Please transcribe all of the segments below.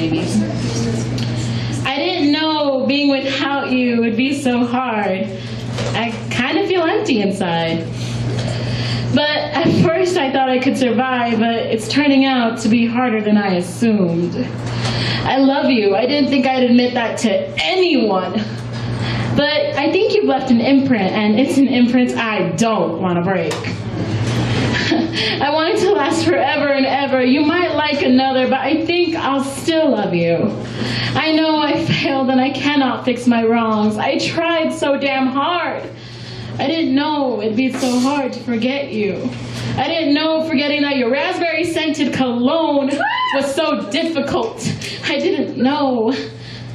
ladies. I didn't know being without you would be so hard. I kind of feel empty inside. But at first I thought I could survive, but it's turning out to be harder than I assumed. I love you. I didn't think I'd admit that to anyone. But I think you've left an imprint, and it's an imprint I don't want to break. I want it to last forever and ever. You might like another, but I think I'll still love you. I know I failed and I cannot fix my wrongs. I tried so damn hard. I didn't know it'd be so hard to forget you. I didn't know forgetting that your raspberry scented cologne was so difficult. I didn't know.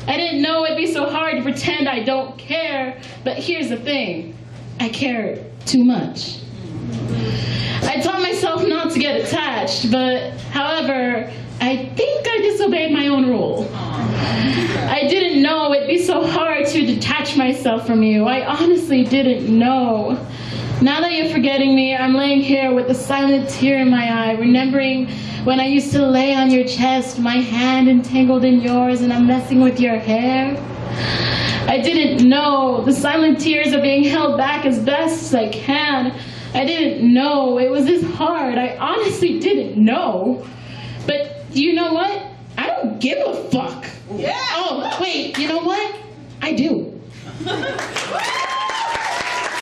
I didn't know it'd be so hard to pretend I don't care. But here's the thing I care too much. I taught myself not to get attached, but however, I think I disobeyed my own rule. I didn't know it'd be so hard to detach myself from you. I honestly didn't know. Now that you're forgetting me, I'm laying here with a silent tear in my eye, remembering when I used to lay on your chest, my hand entangled in yours, and I'm messing with your hair. I didn't know. The silent tears are being held back as best as I can. I didn't know it was this hard. I honestly didn't know. But you know what? I don't give a fuck. Yeah. Oh, wait, you know what? I do.